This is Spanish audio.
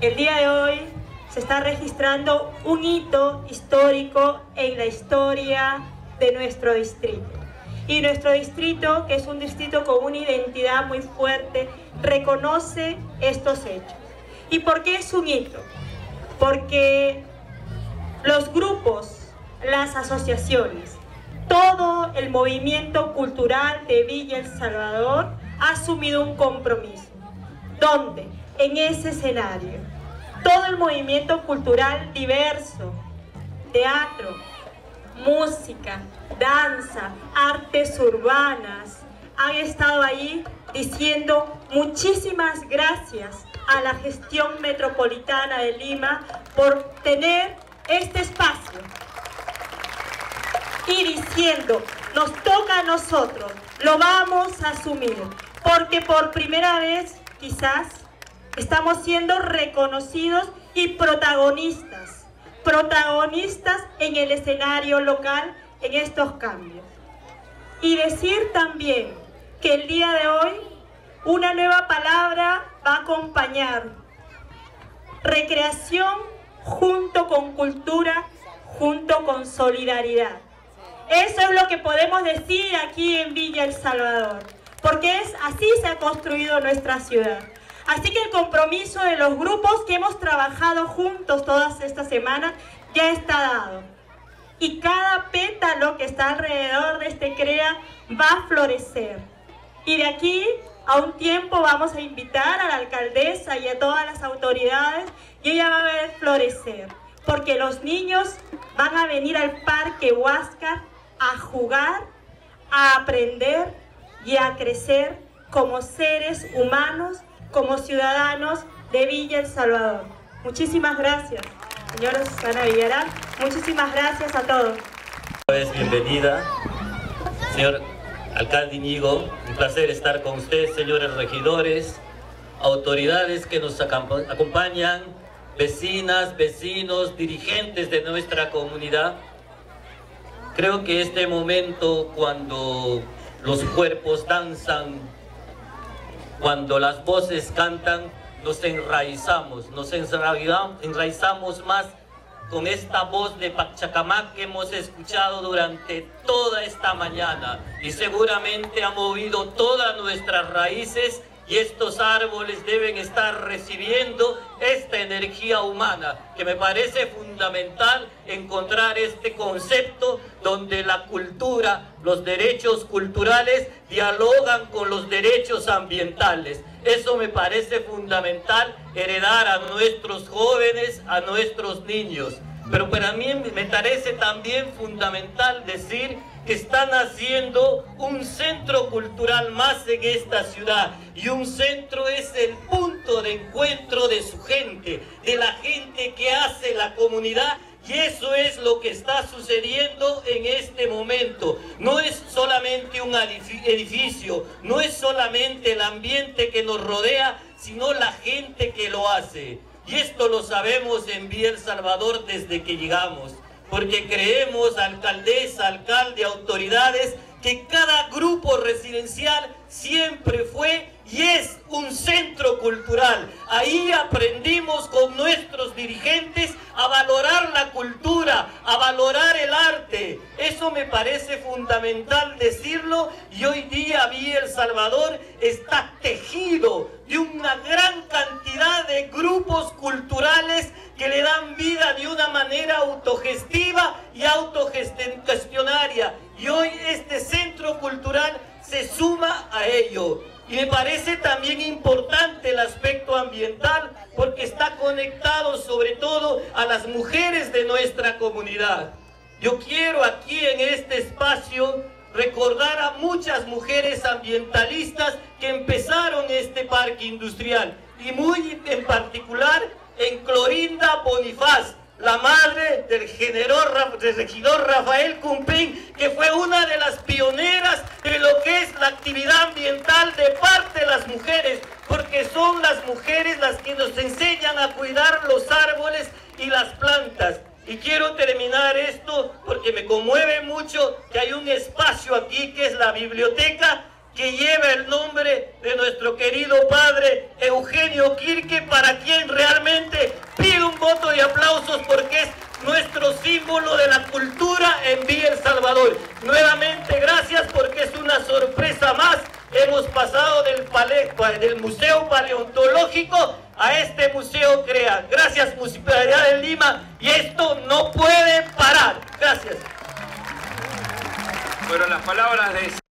El día de hoy se está registrando un hito histórico en la historia de nuestro distrito. Y nuestro distrito, que es un distrito con una identidad muy fuerte, reconoce estos hechos. ¿Y por qué es un hito? Porque los grupos, las asociaciones, todo el movimiento cultural de Villa El Salvador ha asumido un compromiso. ¿Dónde? En ese escenario. Todo el movimiento cultural diverso, teatro, música, danza, artes urbanas, han estado ahí diciendo muchísimas gracias a la gestión metropolitana de Lima por tener este espacio y diciendo, nos toca a nosotros, lo vamos a asumir, porque por primera vez quizás estamos siendo reconocidos y protagonistas, protagonistas en el escenario local en estos cambios. Y decir también que el día de hoy una nueva palabra va a acompañar recreación junto con cultura, junto con solidaridad. Eso es lo que podemos decir aquí en Villa El Salvador, porque es así se ha construido nuestra ciudad. Así que el compromiso de los grupos que hemos trabajado juntos todas estas semanas ya está dado. Y cada pétalo que está alrededor de este CREA va a florecer. Y de aquí a un tiempo vamos a invitar a la alcaldesa y a todas las autoridades y ella va a ver florecer. Porque los niños van a venir al Parque Huáscar a jugar, a aprender y a crecer como seres humanos, como ciudadanos de Villa El Salvador. Muchísimas gracias, señora Susana Villarán. Muchísimas gracias a todos. Bienvenida, señor alcalde Iñigo. Un placer estar con usted, señores regidores, autoridades que nos acompañan, vecinas, vecinos, dirigentes de nuestra comunidad. Creo que este momento cuando los cuerpos danzan, cuando las voces cantan, nos enraizamos, nos enraizamos más con esta voz de Pachacamac que hemos escuchado durante toda esta mañana. Y seguramente ha movido todas nuestras raíces y estos árboles deben estar recibiendo esta energía humana, que me parece fundamental encontrar este concepto donde la cultura, los derechos culturales dialogan con los derechos ambientales. Eso me parece fundamental heredar a nuestros jóvenes, a nuestros niños. Pero para mí me parece también fundamental decir que están haciendo un centro cultural más en esta ciudad. Y un centro es el punto de encuentro de su gente, de la gente que hace la comunidad y eso es lo que está sucediendo en este momento. No es solamente un edificio, no es solamente el ambiente que nos rodea, sino la gente que lo hace. Y esto lo sabemos en Vía El Salvador desde que llegamos, porque creemos, alcaldesa, alcalde, autoridades, que cada grupo residencial siempre fue y es un centro cultural. Ahí aprendimos con nuestros dirigentes a valorar la cultura, a valorar el arte. Eso me parece fundamental decirlo y hoy día vi El Salvador está tejido de una gran cantidad de grupos culturales que le dan vida de una manera autogestiva y autogestionaria. Y hoy este centro cultural se suma a ello. Y me parece también importante el aspecto ambiental porque está conectado sobre todo a las mujeres de nuestra comunidad. Yo quiero aquí en este espacio recordar a muchas mujeres ambientalistas que empezaron este parque industrial y muy en particular en Clorinda Bonifaz, la madre del, del regidor Rafael Cumpín, que fue una de las pioneras de lo que es la actividad ambiental de parte de las mujeres, porque son las mujeres las que nos enseñan a cuidar los árboles y las plantas. Y quiero terminar esto porque me conmueve mucho que hay un espacio aquí que es la biblioteca que lleva el nombre de nuestro querido padre Eugenio Kirke, para quien realmente pido un voto de aplausos porque es nuestro símbolo de la cultura en Villa El Salvador. Nuevamente gracias porque es una sorpresa más. Hemos pasado del, del Museo Paleontológico a este Museo CREA. Gracias Municipalidad de Lima y esto no puede parar. Gracias. Fueron las palabras de...